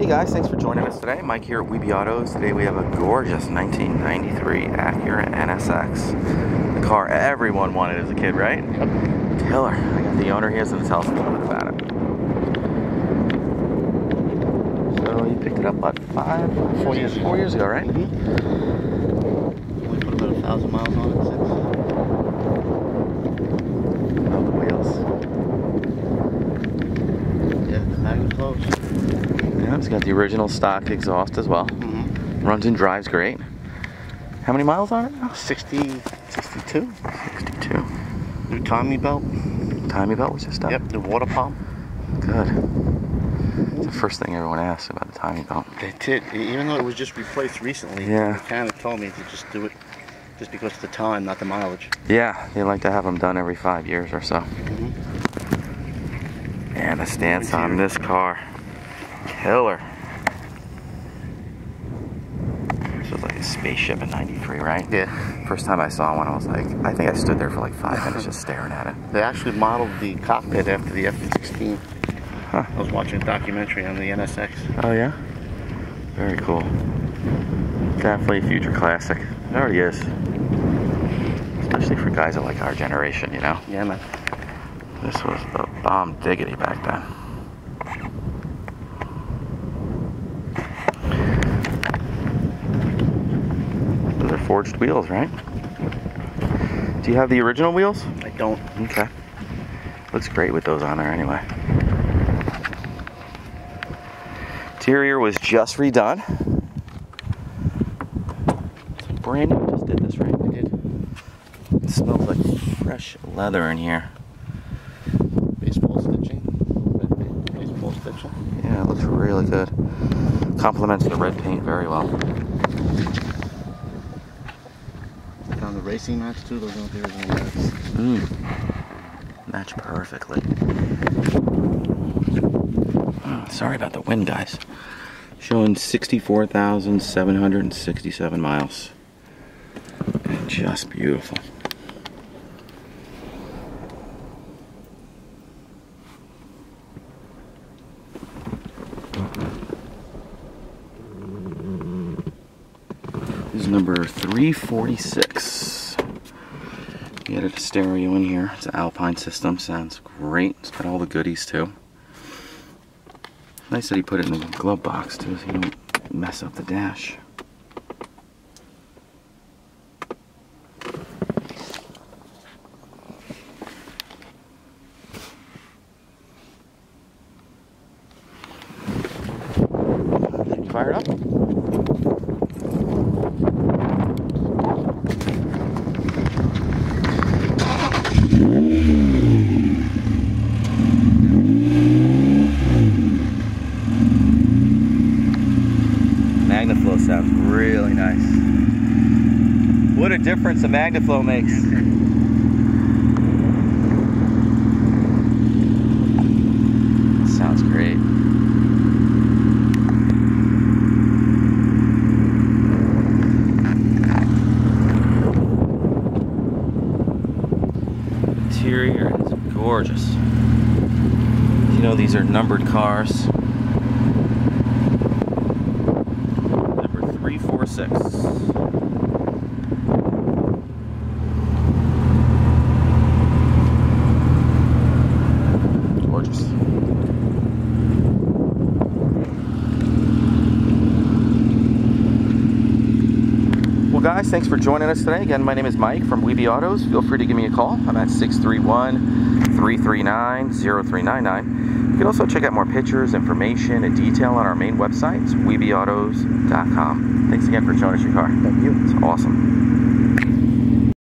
Hey guys, thanks for joining us today. Mike here at WeBe Autos. Today we have a gorgeous 1993 Acura NSX. The car everyone wanted as a kid, right? Yep. Killer. I got the owner here, so tell us a little bit about it. So you picked it up about five, four years, four years ago, right? Mm-hmm. Only put about a thousand miles on it since. Oh, the wheels. Yeah, the Magnaflow. Yeah, it's got the original stock exhaust as well. Mm-hmm. Runs and drives great. How many miles on it now? 60, 62. 62. New timing belt. Timing belt was just done? Yep, the water pump. Good. It's the first thing everyone asks about the timing belt. They did, even though it was just replaced recently. Yeah. The mechanic told me to just do it just because of the time, not the mileage. Yeah, they like to have them done every five years or so. Mm-hmm. And the stance on this car, killer. This was like a spaceship in 93, right? Yeah. First time I saw one, I was like, I think I stood there for like five minutes just staring at it. They actually modeled the cockpit after the F-16. Huh. I was watching a documentary on the NSX. Oh yeah? Very cool. Definitely a future classic. It already is. Especially for guys of like our generation, you know? Yeah, man. This was a bomb diggity back then. Those are forged wheels, right? Do you have the original wheels? I don't. Okay. Looks great with those on there anyway. Interior was just redone. It's brand new, just did this right. I did. It smells like fresh leather in here. Baseball stitching. Baseball stitching. Yeah, it looks really good. Complements the red paint very well. Found the racing mats too. Those aren't the original mats. Mm. Match perfectly. Oh, sorry about the wind, guys. Showing 64,767 miles. Just beautiful. Number 346. You added a stereo in here. It's an Alpine system. Sounds great. It's got all the goodies too. Nice that he put it in the glove box too, so you don't mess up the dash. Fire it up. Magnaflow sounds really nice. What a difference a Magnaflow makes. Sounds great. Interior is gorgeous. You know these are numbered cars. Number 346. Gorgeous. Well, guys, thanks for joining us today. Again, my name is Mike from WeBe Autos. Feel free to give me a call. I'm at 631 339 0399. You can also check out more pictures, information, and detail on our main website, webeautos.com. Thanks again for showing us your car. Thank you. It's awesome.